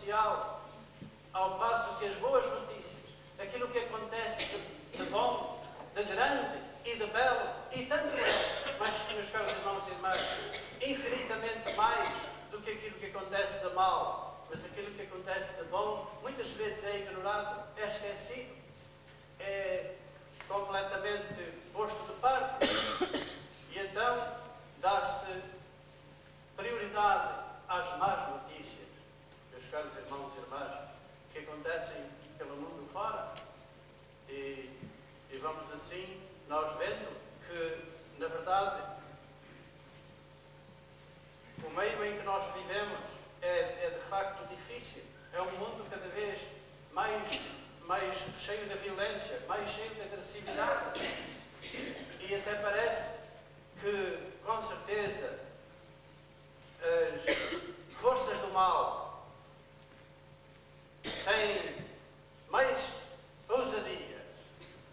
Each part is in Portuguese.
social, ao passo que as boas notícias, aquilo que acontece de, de bom, de grande e de belo, e tanto é, mas, meus caros irmãos e irmãs, infinitamente mais do que aquilo que acontece de mal, mas aquilo que acontece de bom, muitas vezes é ignorado, é esquecido, é completamente posto de parte. E então dá-se prioridade às más notícias, caros irmãos e irmãs, que acontecem pelo mundo fora. E, e vamos assim, nós vendo que, na verdade, o meio em que nós vivemos é, é de facto difícil. É um mundo cada vez mais, mais cheio de violência, mais cheio de agressividade. E até parece que, com certeza, as forças do mal têm mais ousadia,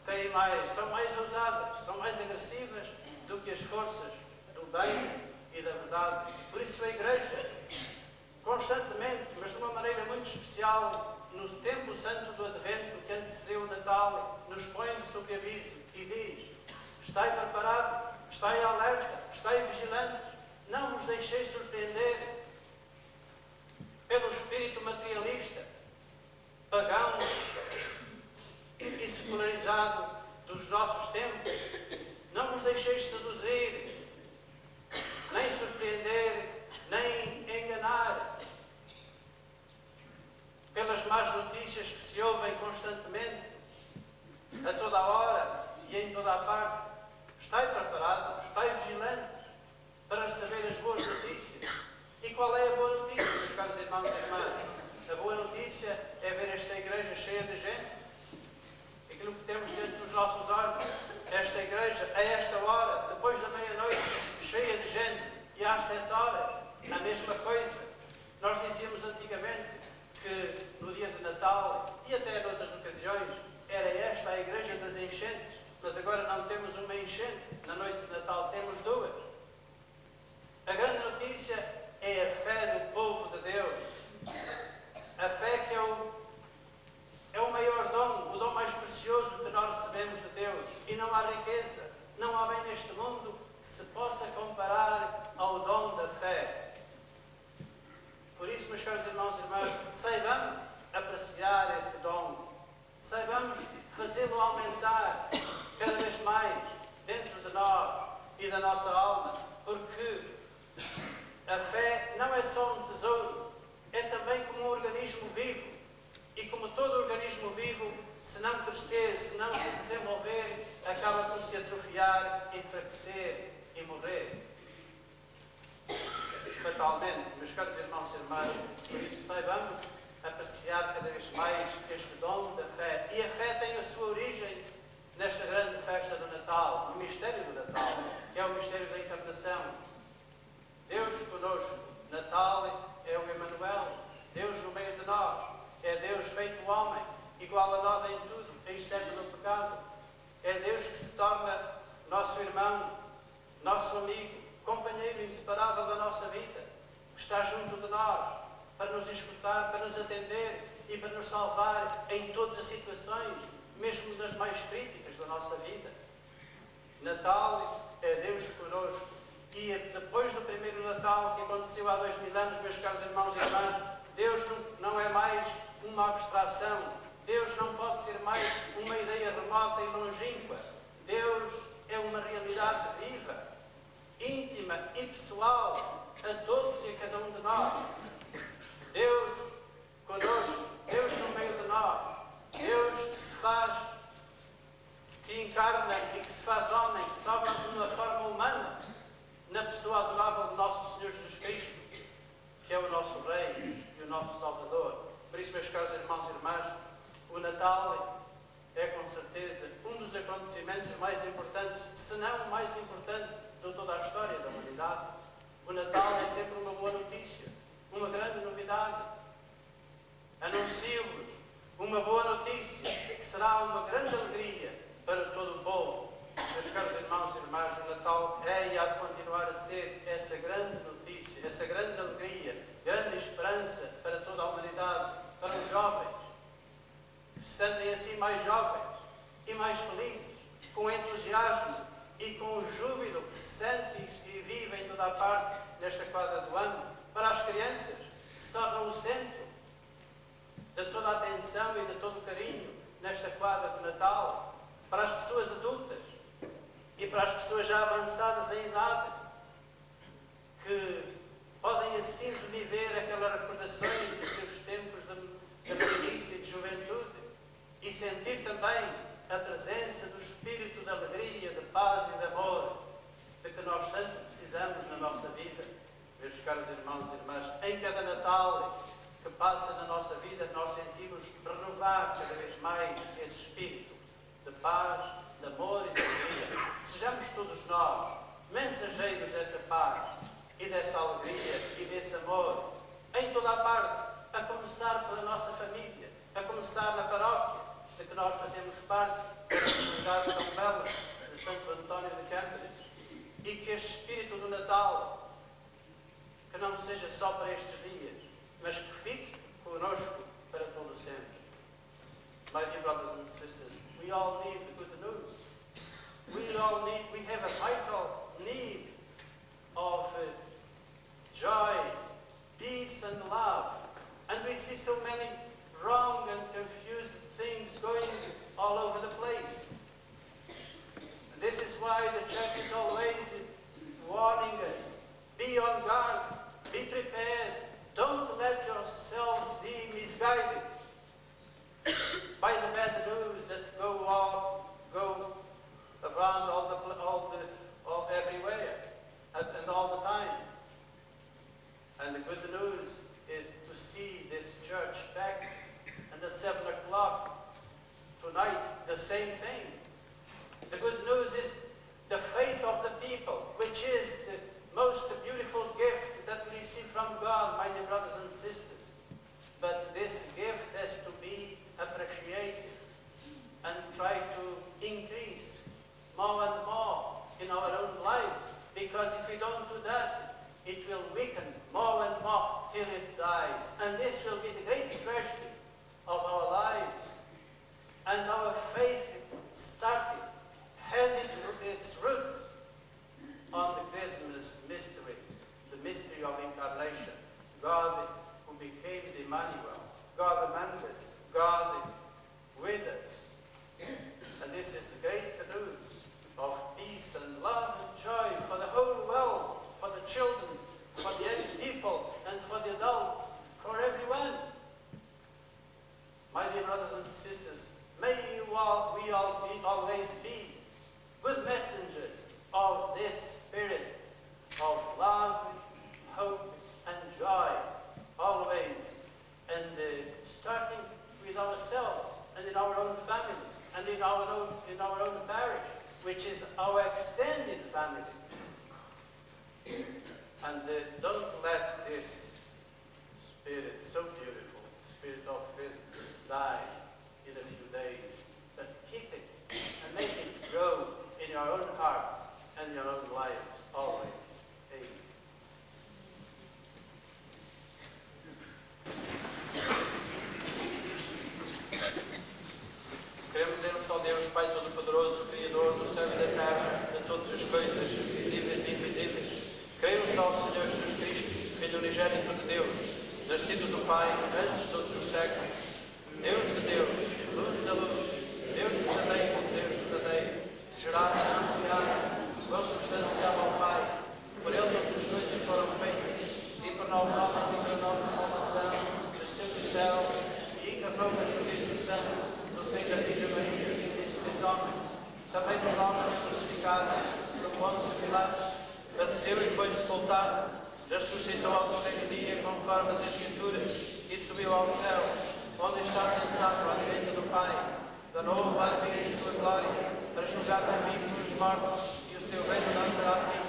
têm mais, são mais ousadas, são mais agressivas do que as forças do bem e da verdade. Por isso a Igreja, constantemente, mas de uma maneira muito especial, no tempo santo do Advento que antecedeu o Natal, nos põe sob aviso e diz: Estai preparados, estai alerta, estai vigilantes, não vos deixeis surpreender pelo espírito materialista, pagão e secularizado dos nossos tempos. Não vos deixeis seduzir, nem surpreender, nem enganar pelas más notícias que se ouvem constantemente, a toda a hora e em toda a parte. Estai preparado, estai vigilante para saber as boas notícias. E qual é a boa notícia, meus caros irmãos e irmãs? A boa notícia é ver esta igreja cheia de gente. Aquilo que temos diante dos nossos olhos, esta igreja, a esta hora, depois da meia-noite, cheia de gente, e às sete horas, a mesma coisa. Nós dizíamos antigamente que no dia de Natal e até noutras ocasiões era esta a igreja das enchentes, mas agora não temos uma enchente, na noite de Natal temos duas. A grande notícia é a fé do povo de Deus. A fé que é o, é o maior dom, o dom mais precioso que nós recebemos de Deus. E não há riqueza, não há bem neste mundo que se possa comparar ao dom da fé. Por isso, meus caros irmãos e irmãs, saibamos apreciar esse dom. Saibamos fazê-lo aumentar cada vez mais dentro de nós e da nossa alma, porque a fé não é só um tesouro, é também como um organismo vivo. E como todo organismo vivo, se não crescer, se não se desenvolver, acaba por se atrofiar, enfraquecer e morrer. Fatalmente, meus caros irmãos e irmãs, por isso saibamos apreciar cada vez mais este dom da fé. E a fé tem a sua origem nesta grande festa do Natal, no mistério do Natal, que é o mistério da encarnação. Deus conosco. Natal é o Emmanuel. Deus no meio de nós. É Deus feito homem, igual a nós em tudo, exceto no pecado. É Deus que se torna nosso irmão, nosso amigo, companheiro inseparável da nossa vida, que está junto de nós para nos escutar, para nos atender e para nos salvar em todas as situações, mesmo nas mais críticas da nossa vida. Natal é Deus conosco e depois do primeiro Natal que aconteceu há dois mil anos, meus caros irmãos e irmãs, Deus não é mais uma abstração, Deus não pode ser mais uma ideia remota e longínqua. Deus é uma realidade viva, íntima e pessoal a todos e a cada um de nós. Deus conosco, Deus no meio de nós, Deus que se faz, que encarna e que se faz homem, que toma uma forma humana na pessoa adorável de nosso Senhor Jesus Cristo, que é o nosso Rei e o nosso Salvador. Por isso, meus caros irmãos e irmãs, o Natal é com certeza um dos acontecimentos mais importantes, se não o mais importante de toda a história da humanidade. O Natal é sempre uma boa notícia, uma grande novidade. Anuncio-vos uma boa notícia, que será uma grande alegria para todo o povo. Meus caros irmãos e irmãs, o Natal é e há de continuar a ser essa grande notícia, essa grande alegria, grande esperança para toda a humanidade, para os jovens, sentem assim mais jovens e mais felizes, com entusiasmo e com o júbilo que se sente e vive em toda a parte nesta quadra do ano, para as crianças, que se tornam o centro de toda a atenção e de todo o carinho nesta quadra do Natal, para as pessoas adultas e para as pessoas já avançadas em idade, que podem assim reviver aquelas recordações dos seus tempos de, de e de juventude e sentir também a presença do espírito de alegria, de paz e de amor de que nós tanto precisamos na nossa vida, meus caros irmãos e irmãs, em cada Natal que passa na nossa vida, nós sentimos renovar cada vez mais esse espírito de paz, de amor e de alegria. Sejamos todos nós mensageiros dessa paz e dessa alegria e desse amor em toda a parte, a começar pela nossa família, a começar na paróquia, de que nós fazemos parte da comunidade tão bela de Santo António de Câmara, e que este espírito do Natal, que não seja só para estes dias, mas que fique conosco para todo sempre. My dear brothers and sisters, we all need the good news. We all need, we have a vital need of uh, joy, peace and love. And we see so many wrong and confused things going all over the place. And this is why the church is always warning us, be on guard, be prepared, don't let yourselves be misguided by the bad news that go all, go around all the, all the, all everywhere and, and all the time. And the good news is to see this church back, and at seven o'clock tonight, the same thing. The good news is the faith of the people, which is the most beautiful gift that we receive from God, my dear brothers and sisters. But this gift has to be appreciated and try to increase more and more in our own lives. Because if we don't do that, it will weaken more and more till it dies. And this will be the great tragedy of our lives. And our faith started, has it, its roots on the Christmas mystery, the mystery of incarnation. God who became the Emmanuel, God among us, God with us. And this is the great news of peace and love and joy for the whole world, for the children, for the young people, and for the adults, for everyone. My dear brothers and sisters, may all, we all be, always be good messengers of this spirit of love, hope, and joy, always, and uh, starting with ourselves and in our own families and in our own, in our own parish, which is our extended family. And uh, don't let this spirit, so beautiful, spirit of Christmas, die in a few days, but keep it and make it grow in your own hearts and your own lives, always. Amen. Cremos em um só Deus, Pai Todo-Poderoso, Criador do céu e da terra, de todas as coisas, visíveis e invisíveis. Cremos ao Senhor Jesus Cristo, Filho unigênito de Deus, nascido do Pai antes de todos os séculos, Deus de Deus, luz da luz, Deus verdadeiro, Deus verdadeiro, gerado e não criado, consubstanciado ao Pai, por Ele todas as coisas foram feitas, e por nós homens e por nossa salvação, desceu do céu e encarnou pelo Espírito Santo, no seio da Virgem Maria, e disse dos homens, também por nós foi crucificado, por Pôncio Pilatos, padeceu e foi sepultado, ressuscitou ao terceiro dia, conforme as Escrituras, e subiu ao céu, onde está sentado à direita do Pai, da novo a vir em sua glória, para julgar os vivos e os mortos, e o seu reino não terá fim.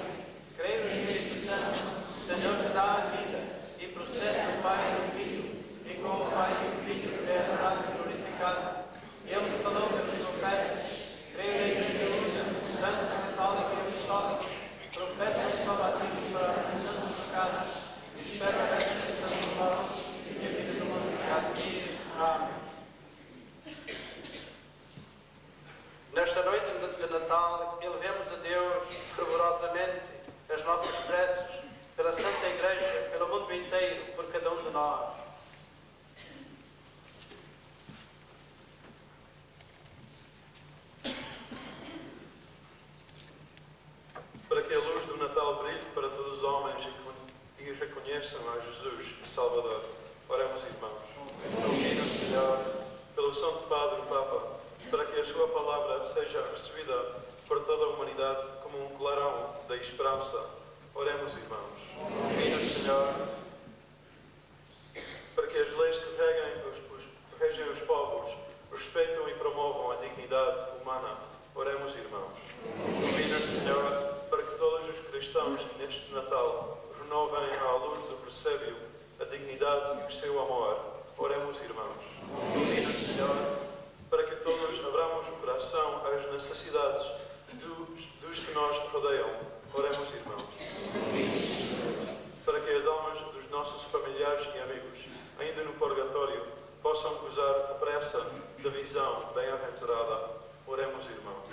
Creio no Espírito Santo, Senhor que dá a vida, e procede do Pai e do Filho, e com o Pai e o Filho é adorado e glorificado. Ele falou pelos profetas, creio na Igreja Unida, Santa, Católica e Apostólica, professa o seu batismo para a remissão dos pecados, e espero a ressurreição dos mortos e a vida do mundo que há de vir. Amém. Nesta noite de Natal, elevemos a Deus fervorosamente as nossas preces pela Santa Igreja, pelo mundo inteiro, por cada um de nós. para que a luz do Natal brilhe para todos os homens e, reconheçam a Jesus Salvador. Oremos, irmãos. Ilumina, Senhor, Pelo Santo Padre Papa, para que a sua palavra seja recebida por toda a humanidade como um clarão da esperança. Oremos, irmãos. ilumina, Senhor, Para que as leis que regem os, os, regem os povos respeitam e promovam a dignidade humana. Oremos, irmãos. ilumina, Senhor, para que todos os cristãos neste Natal renovem à luz do presépio a dignidade e o seu amor. Oremos, irmãos. ilumina, Senhor, Para que todos abramos o coração às necessidades dos, dos que nos rodeiam. Oremos, irmãos. Para que as almas dos nossos familiares e amigos, ainda no purgatório, possam gozar depressa da visão bem-aventurada. Oremos, irmãos.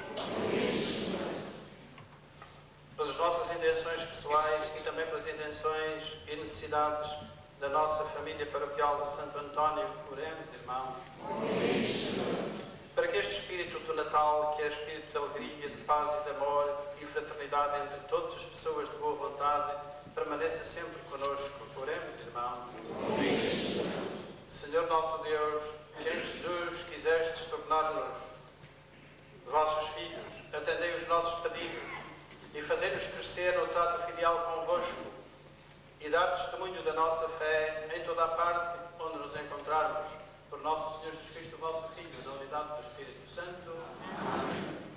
Pelas nossas intenções pessoais e também pelas intenções e necessidades da nossa família paroquial de Santo António, oremos, irmãos. Para que este espírito do Natal, que é espírito de alegria, de paz e de amor e fraternidade entre todas as pessoas de boa vontade, permaneça sempre conosco. Oremos, irmãos. Senhor nosso Deus, que em Jesus quisestes tornar-nos vossos filhos, atendei os nossos pedidos e fazei-nos crescer no trato filial convosco e dar testemunho da nossa fé em toda a parte onde nos encontrarmos. Por nosso Senhor Jesus Cristo, vosso Filho, na unidade do Espírito Santo. Nos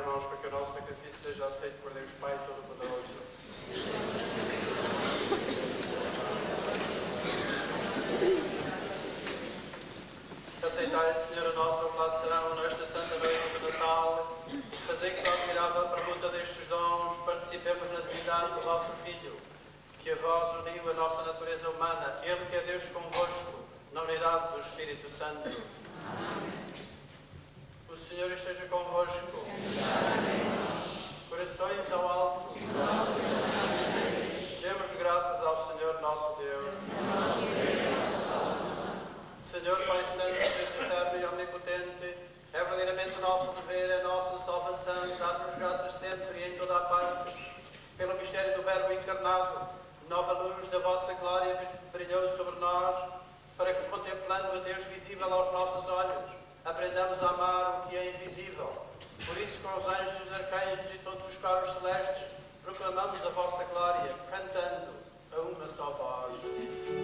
irmãos, para que o nosso sacrifício seja aceito por Deus Pai Todo-Poderoso. Aceitai, Senhor, a nossa relação nesta Santa Noite de Natal e fazer que, na admirável pergunta destes dons, participemos na divindade do vosso Filho, que a vós uniu a nossa natureza humana, Ele que é Deus convosco, na unidade do Espírito Santo. O Senhor esteja convosco. Corações ao alto. Demos graças ao Senhor nosso Deus. Senhor Pai Santo, Deus eterno e omnipotente, é verdadeiramente nosso dever, é nossa salvação, dar-nos graças sempre e em toda a parte, pelo mistério do Verbo encarnado, nova luz da vossa glória brilhou sobre nós, para que, contemplando a Deus visível aos nossos olhos, aprendamos a amar o que é invisível. Por isso, com os anjos, os arcanjos e todos os coros celestes, proclamamos a vossa glória, cantando a uma só voz.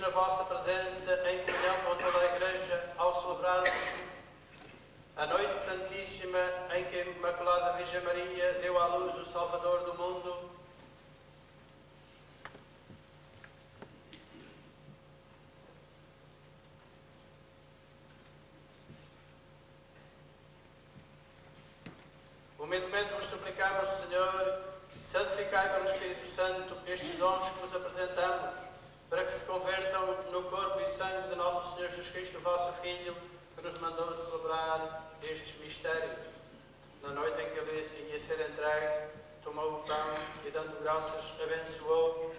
Na vossa presença, em comunhão com toda a Igreja, ao celebrarmos a Noite Santíssima em que a Imaculada Virgem Maria deu à luz o Salvador do mundo, Humildemente vos suplicamos, Senhor, santificai pelo Espírito Santo estes dons que vos apresentamos, para que se convertam no corpo e sangue de nosso Senhor Jesus Cristo, vosso Filho, que nos mandou celebrar estes mistérios. Na noite em que ele ia ser entregue, tomou o pão e, dando graças, abençoou,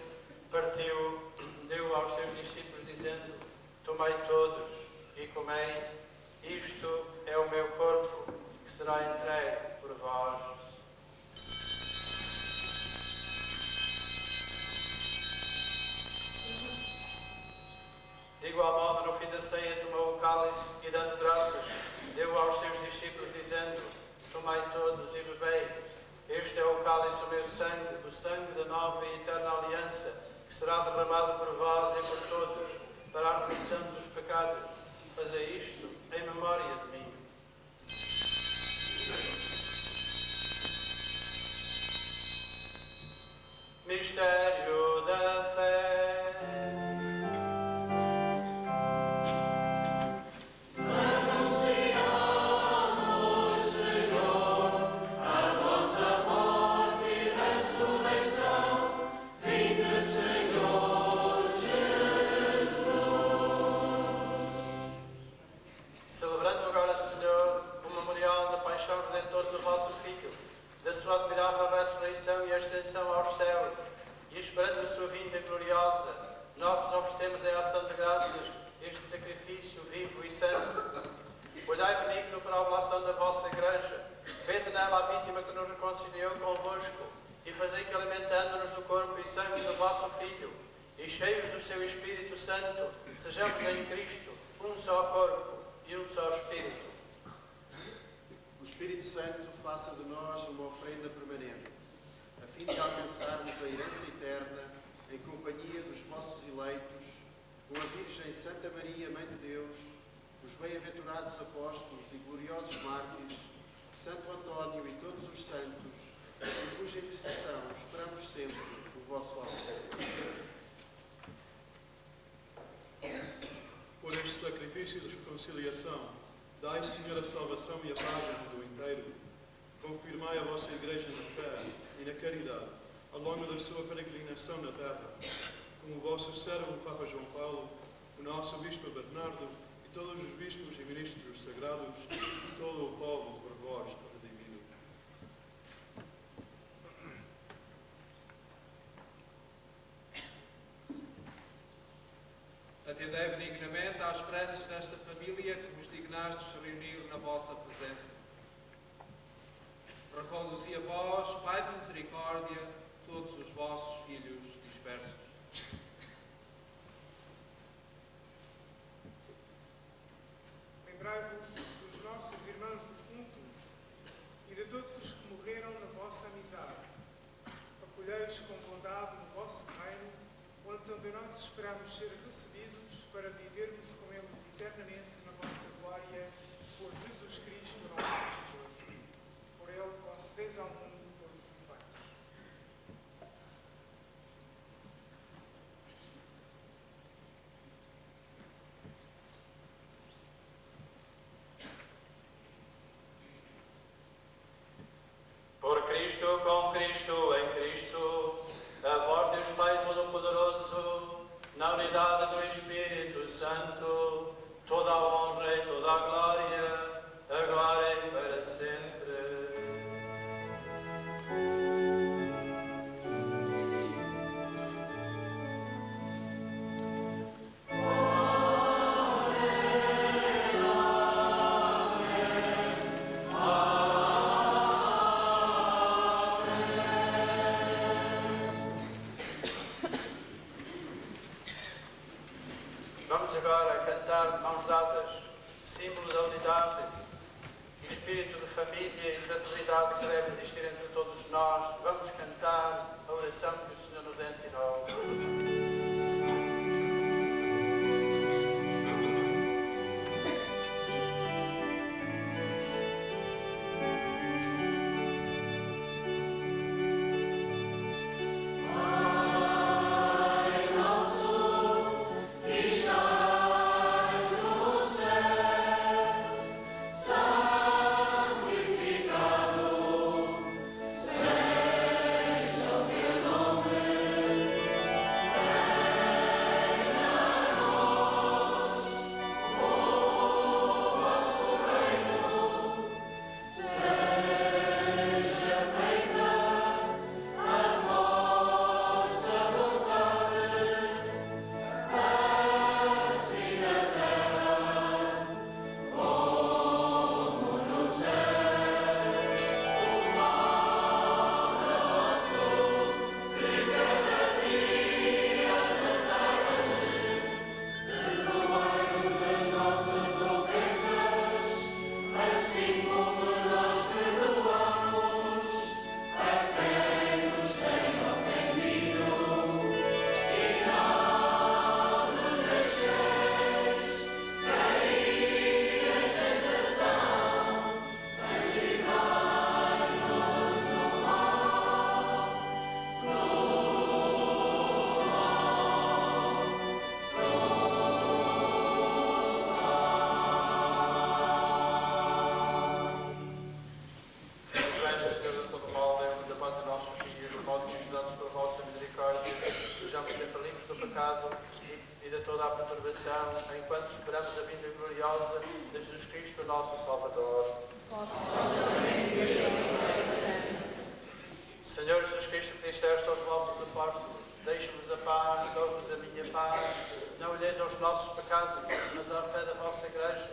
partiu, deu aos seus discípulos, dizendo: Tomai todos e comei, isto é o meu corpo que será entregue por vós. De igual modo, no fim da ceia, tomou o cálice e, dando graças, deu aos seus discípulos, dizendo: Tomai todos e bebei. Este é o cálice, o meu sangue, o sangue da nova e eterna aliança, que será derramado por vós e por todos, para a remissão dos pecados. Fazei isto em memória de mim. Cristo um só corpo e um só Espírito. O Espírito Santo faça de nós uma oferenda permanente, a fim de alcançarmos a herança eterna em companhia dos vossos eleitos, com a Virgem Santa Maria, Mãe de Deus, os bem-aventurados apóstolos e gloriosos mártires, Santo António e todos os santos, por cuja intercessão esperamos sempre o vosso auxílio. Por este sacrifício de reconciliação, dai, Senhor, a salvação e a paz ao mundo inteiro. Confirmai a vossa Igreja na fé e na caridade, ao longo da sua peregrinação na terra, como o vosso servo, Papa João Paulo, o nosso Bispo Bernardo e todos os bispos e ministros sagrados, todo o povo por vós Atendei benignamente às preces desta família que vos dignastes reunir na vossa presença. Reconduzi a vós, Pai de misericórdia, todos os vossos filhos dispersos. Lembrai-vos dos nossos irmãos defuntos e de todos os que morreram na vossa amizade. Acolhei-os com bondade no vosso reino, onde também nós esperamos ser recebidos para vivermos Cristo, nosso Salvador. Senhor Jesus Cristo, que disseste aos vossos apóstolos, deixo-vos a paz, dou-vos a minha paz, não olheis aos nossos pecados, mas à fé da vossa Igreja,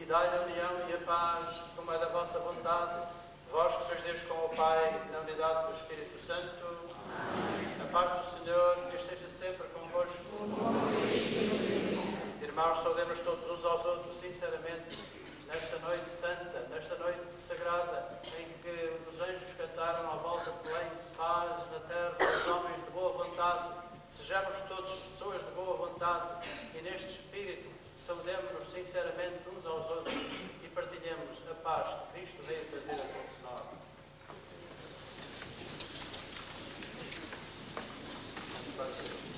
e dai a união e a paz, como é da vossa vontade, vós que sois Deus com o Pai, na unidade do Espírito Santo. A paz do Senhor esteja sempre convosco. Irmãos, saudemos todos uns aos outros, sinceramente, nesta noite santa, nesta noite sagrada, em que os anjos cantaram à volta de Belém, paz na terra, os homens de boa vontade, sejamos todos pessoas de boa vontade e neste espírito saudemos-nos sinceramente uns aos outros e partilhemos a paz que Cristo veio trazer a todos nós. Thank you.